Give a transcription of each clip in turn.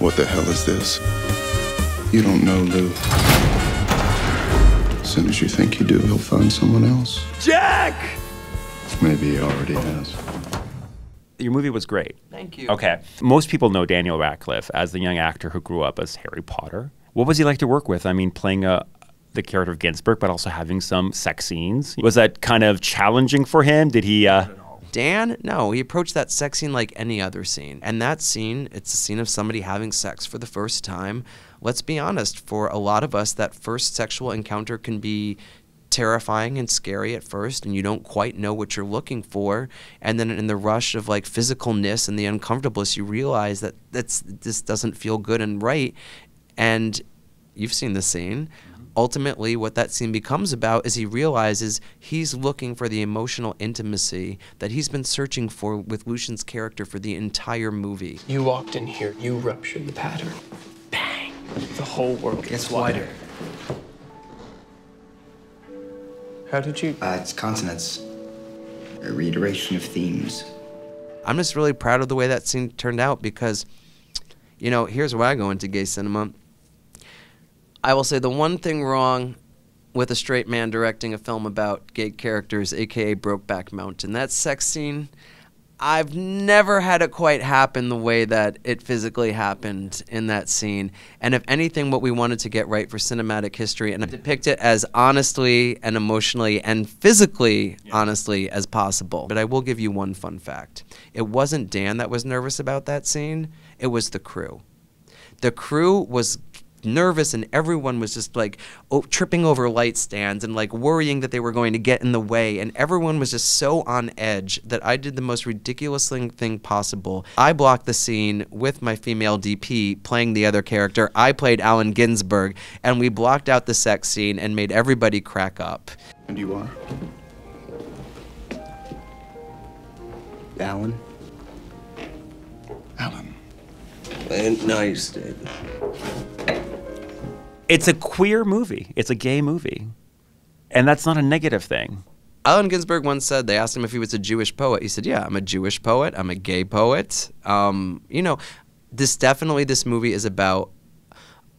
What the hell is this? You don't know Lou. As soon as you think you do, he'll find someone else. Jack! Maybe he already has. Your movie was great. Thank you. Okay. Most people know Daniel Radcliffe as the young actor who grew up as Harry Potter. What was he like to work with? I mean, playing a, the character of Ginsberg, but also having some sex scenes. Was that kind of challenging for him? Did he? Uh, Dan, no, he approached that sex scene like any other scene. And that scene, it's a scene of somebody having sex for the first time. Let's be honest, for a lot of us, that first sexual encounter can be terrifying and scary at first and you don't quite know what you're looking for and then in the rush of like physicalness and the uncomfortableness you realize that that's this doesn't feel good and right and you've seen the scene ultimately what that scene becomes about is he realizes he's looking for the emotional intimacy that he's been searching for with Lucien's character for the entire movie. You walked in here, you ruptured the pattern. Bang! The whole world gets wider. How did you? Uh, it's consonants. A reiteration of themes. I'm just really proud of the way that scene turned out because, you know, here's why I go into gay cinema. I will say the one thing wrong with a straight man directing a film about gay characters, aka Brokeback Mountain, that sex scene. I've never had it quite happen the way that it physically happened in that scene. And if anything, what we wanted to get right for cinematic history and depict it as honestly and emotionally and physically honestly as possible. But I will give you one fun fact it wasn't Dan that was nervous about that scene, it was the crew. The crew was nervous and everyone was just like oh, tripping over light stands and like worrying that they were going to get in the way and everyone was just so on edge that I did the most ridiculous thing, thing possible. I blocked the scene with my female DP playing the other character. I played Allen Ginsberg and we blocked out the sex scene and made everybody crack up. And you are? Allen. Allen. And nice, David. It's a queer movie. It's a gay movie, and that's not a negative thing. Allen Ginsberg once said they asked him if he was a Jewish poet. He said, "Yeah, I'm a Jewish poet. I'm a gay poet." Um, you know, this definitely this movie is about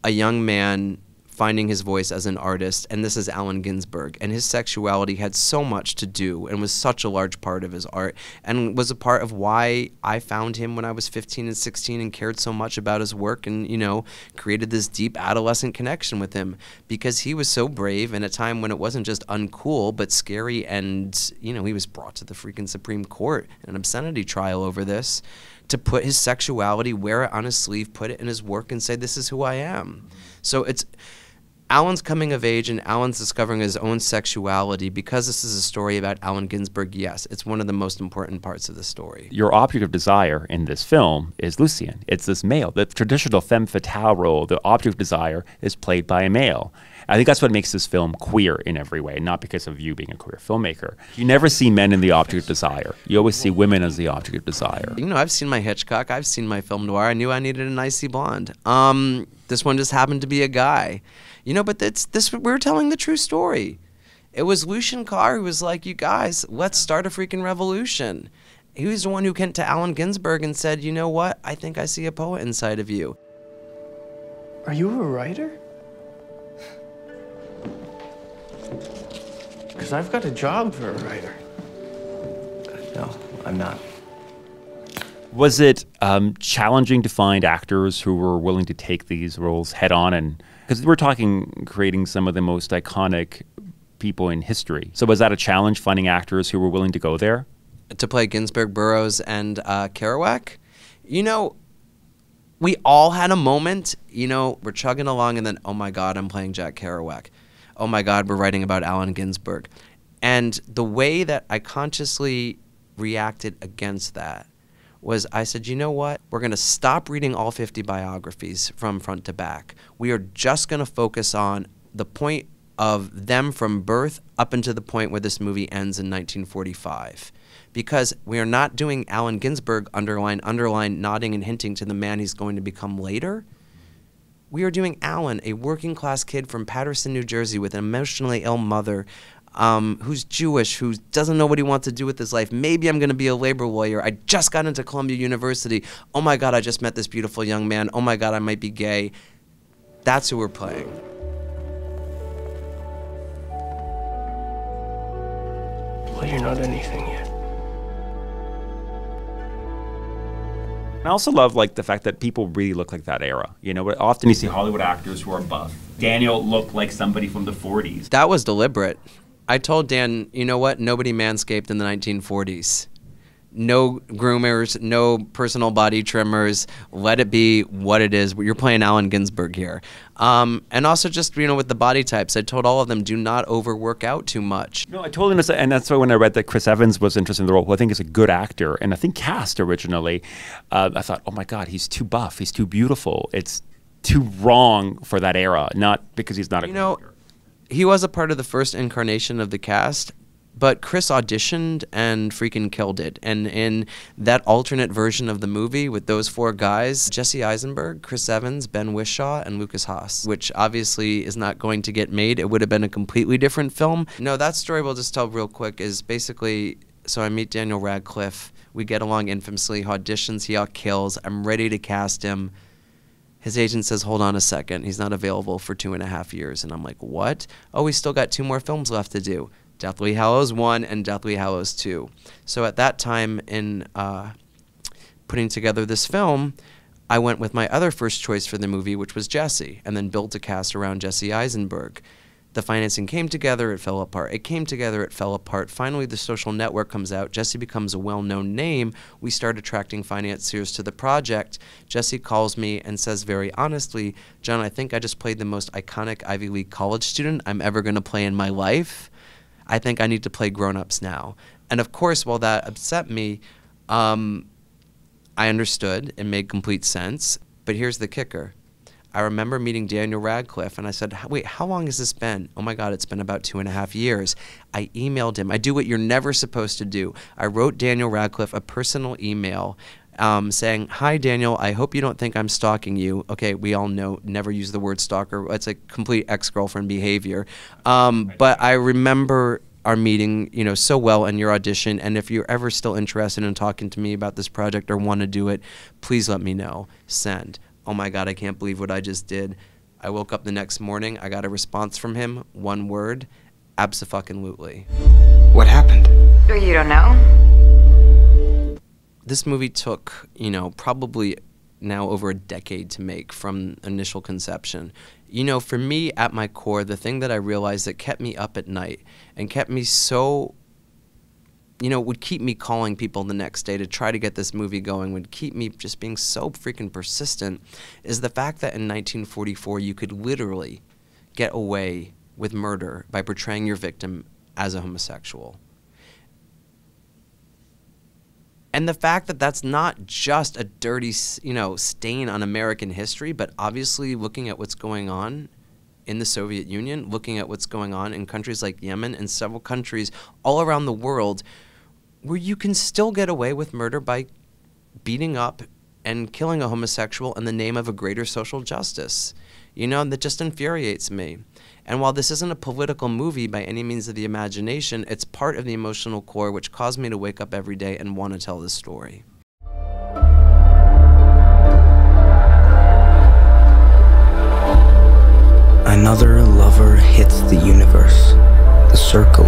a young man finding his voice as an artist, and this is Allen Ginsberg. And his sexuality had so much to do and was such a large part of his art and was a part of why I found him when I was 15 and 16 and cared so much about his work and, you know, created this deep adolescent connection with him because he was so brave in a time when it wasn't just uncool but scary and, you know, he was brought to the freaking Supreme Court in an obscenity trial over this to put his sexuality, wear it on his sleeve, put it in his work, and say, This is who I am. So it's Allen's coming of age and Allen's discovering his own sexuality because this is a story about Allen Ginsberg. Yes, it's one of the most important parts of the story. Your object of desire in this film is Lucien. It's this male. The traditional femme fatale role, the object of desire, is played by a male. I think that's what makes this film queer in every way, not because of you being a queer filmmaker. You never see men in the object of desire. You always see women as the object of desire. You know, I've seen my Hitchcock, I've seen my film noir. I knew I needed an icy blonde. Um, this one just happened to be a guy. You know, but that's this. We're telling the true story. It was Lucien Carr who was like, "You guys, let's start a freaking revolution." He was the one who went to Allen Ginsberg and said, "You know what? I think I see a poet inside of you." Are you a writer? Because I've got a job for a writer. No, I'm not. Was it um, challenging to find actors who were willing to take these roles head on? And because we're talking creating some of the most iconic people in history. So was that a challenge finding actors who were willing to go there? To play Ginsberg, Burroughs, and uh, Kerouac, you know, we all had a moment. You know, we're chugging along, and then, oh my God, I'm playing Jack Kerouac. Oh my God, we're writing about Allen Ginsberg. And the way that I consciously reacted against that was I said, you know what? We're going to stop reading all 50 biographies from front to back. We are just going to focus on the point of them from birth up until the point where this movie ends in 1945. Because we are not doing Allen Ginsberg underline, underline, nodding and hinting to the man he's going to become later. We are doing Allen, a working class kid from Paterson, New Jersey, with an emotionally ill mother, um, who's Jewish, who doesn't know what he wants to do with his life. Maybe I'm going to be a labor lawyer. I just got into Columbia University. Oh my God, I just met this beautiful young man. Oh my God, I might be gay. That's who we're playing. Well, you're not anything yet. I also love like the fact that people really look like that era. You know, often you see Hollywood actors who are buff. Daniel looked like somebody from the 40s. That was deliberate. I told Dan, you know what? Nobody manscaped in the 1940s. No groomers, no personal body trimmers. Let it be what it is. You're playing Allen Ginsberg here. Um, and also, just, you know, with the body types, I told all of them do not overwork out too much. No, I totally understand. And that's why when I read that Chris Evans was interested in the role, who I think is a good actor, and I think cast originally, uh, I thought, oh my God, he's too buff. He's too beautiful. It's too wrong for that era, not because he's not a You know, he was a part of the first incarnation of the cast, but Chris auditioned and freaking killed it. And in that alternate version of the movie with those four guys, Jesse Eisenberg, Chris Evans, Ben Whishaw, and Lukas Haas, which obviously is not going to get made. It would have been a completely different film. No, that story we'll just tell real quick is basically so I meet Daniel Radcliffe. We get along infamously, He auditions, he kills. I'm ready to cast him his agent says, Hold on a second. He's not available for two and a half years. And I'm like, What? Oh, we still got two more films left to do Deathly Hallows 1 and Deathly Hallows 2. So at that time, in uh, putting together this film, I went with my other first choice for the movie, which was Jesse, and then built a cast around Jesse Eisenberg. The financing came together, it fell apart. It came together, it fell apart. Finally, the social network comes out. Jesse becomes a well known name. We start attracting financiers to the project. Jesse calls me and says very honestly, John, I think I just played the most iconic Ivy League college student I'm ever going to play in my life. I think I need to play grown ups now. And of course, while that upset me, um, I understood. It made complete sense. But here's the kicker I remember meeting Daniel Radcliffe and I said, Wait, how long has this been? Oh my God, it's been about two and a half years. I emailed him. I do what you're never supposed to do. I wrote Daniel Radcliffe a personal email um, saying, Hi, Daniel, I hope you don't think I'm stalking you. Okay, we all know, never use the word stalker. It's a complete ex girlfriend behavior. Um, but I remember our meeting, you know, so well and your audition. And if you're ever still interested in talking to me about this project or want to do it, please let me know. Send oh my God, I can't believe what I just did. I woke up the next morning, I got a response from him, one word, abso-fucking-lutely. What happened? You don't know? This movie took, you know, probably now over a decade to make from initial conception. You know, for me, at my core, the thing that I realized that kept me up at night and kept me so you know, would keep me calling people the next day to try to get this movie going, would keep me just being so freaking persistent, is the fact that in 1944 you could literally get away with murder by portraying your victim as a homosexual. And the fact that that's not just a dirty, you know, stain on American history, but obviously looking at what's going on in the Soviet Union, looking at what's going on in countries like Yemen and several countries all around the world where you can still get away with murder by beating up and killing a homosexual in the name of a greater social justice. You know, that just infuriates me. And while this isn't a political movie by any means of the imagination, it's part of the emotional core which caused me to wake up every day and want to tell this story. Another lover hits the universe. The circle